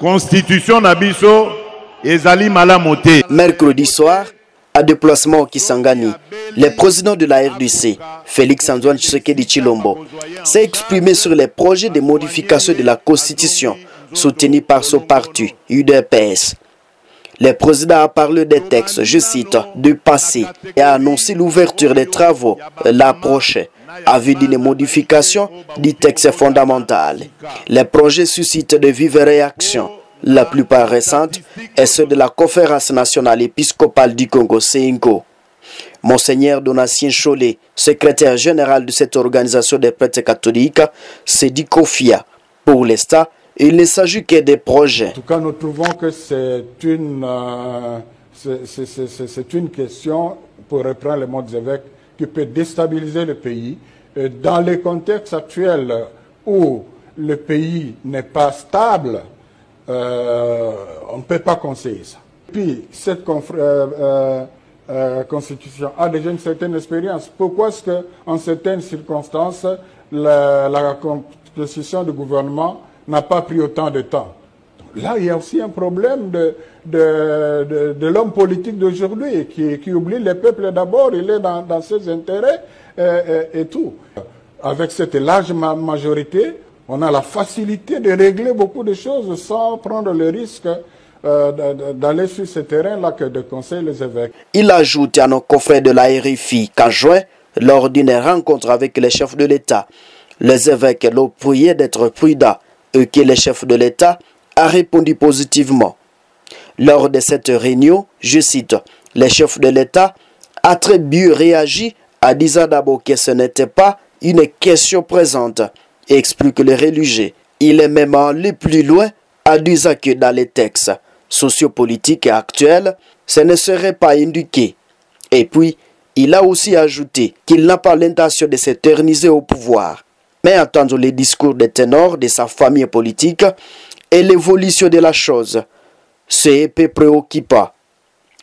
constitution na biso ezali malamu Mercredi soir, à déplacement au Kisangani, le président de la RDC, Félix Antoine Tshisekedi Chilombo, s'est exprimé sur les projets de modification de la Constitution soutenus par son parti, UDPS. Le président a parlé des textes, je cite, du passé et a annoncé l'ouverture des travaux l'an prochain avec une modification du texte fondamental. Les projets suscitent de vives réactions. La plupart récente est celle de la Conférence nationale épiscopale du Congo, CENCO. Monseigneur Donatien Cholet, secrétaire général de cette organisation des prêtres catholiques, s'est dit confiant. Pour l'instant, il ne s'agit que des projets. En tout cas, nous trouvons que c'est une, euh, une question, pour reprendre les mots des évêques, qui peut déstabiliser le pays. Dans le contexte actuel où le pays n'est pas stable, euh, on ne peut pas conseiller ça. Puis, cette euh, constitution a déjà une certaine expérience. Pourquoi est-ce qu'en certaines circonstances, la, la constitution du gouvernement n'a pas pris autant de temps Là, il y a aussi un problème de, de, de, l'homme politique d'aujourd'hui qui, qui oublie les peuples d'abord, il est dans, dans ses intérêts euh, et, et tout. Avec cette large ma- majorité, on a la facilité de régler beaucoup de choses sans prendre le risque euh, d'aller sur ce terrain-là que de conseiller les évêques. Il ajoute à nos confrères de la RFI qu'en juin, lors d'une rencontre avec les chefs de l'État, les évêques l'ont prié d'être prudents et que le chef de l'État a répondu positivement. Lors de cette réunion, je cite, le chef de l'État a très bien réagi en disant d'abord que ce n'était pas une question présente explique le religieux. Il est même allé plus loin en disant que dans les textes sociopolitiques actuels, ce ne serait pas indiqué. Et puis, il a aussi ajouté qu'il n'a pas l'intention de s'éterniser au pouvoir, mais entendre les discours des ténors de sa famille politique et l'évolution de la chose, c'est peu préoccupant,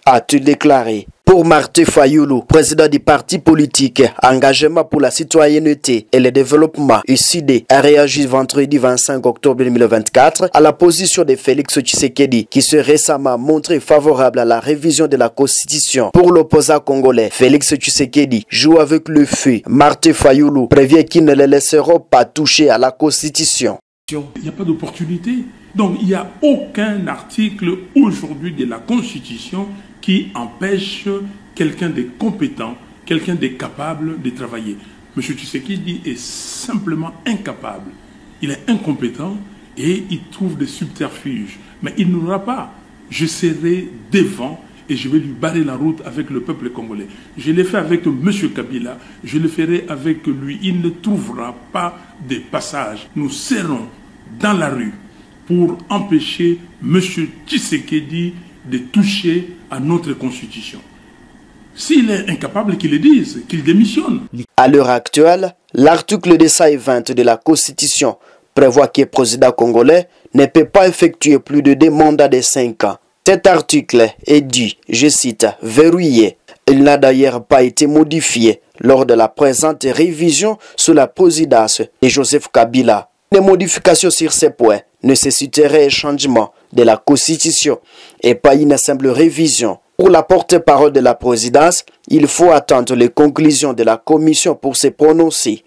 a-t-il déclaré. Pour Martin Fayoulou, président du parti politique Engagement pour la citoyenneté et le développement, UCD, a réagi vendredi 25 octobre 2024 à la position de Félix Tshisekedi, qui s'est récemment montré favorable à la révision de la constitution. Pour l'opposant congolais, Félix Tshisekedi joue avec le feu. Martin Fayoulou prévient qu'ils ne les laisseront pas toucher à la constitution. Il n'y a pas d'opportunité. Donc il n'y a aucun article aujourd'hui de la Constitution qui empêche quelqu'un de compétent, quelqu'un de capable de travailler. M. Tshisekedi est simplement incapable. Il est incompétent et il trouve des subterfuges. Mais il n'aura pas. Je serai devant et je vais lui barrer la route avec le peuple congolais. Je l'ai fait avec M. Kabila, je le ferai avec lui. Il ne trouvera pas de passage. Nous serons dans la rue pour empêcher M. Tshisekedi de toucher à notre constitution. S'il est incapable, qu'il le dise, qu'il démissionne. À l'heure actuelle, l'article 220 de la Constitution prévoit que le président congolais ne peut pas effectuer plus de deux mandats de 5 ans. Cet article est dit, je cite, verrouillé. Il n'a d'ailleurs pas été modifié lors de la présente révision sous la présidence de Joseph Kabila. Les modifications sur ces points nécessiteraient un changement de la Constitution et pas une simple révision. Pour la porte-parole de la présidence, il faut attendre les conclusions de la commission pour se prononcer.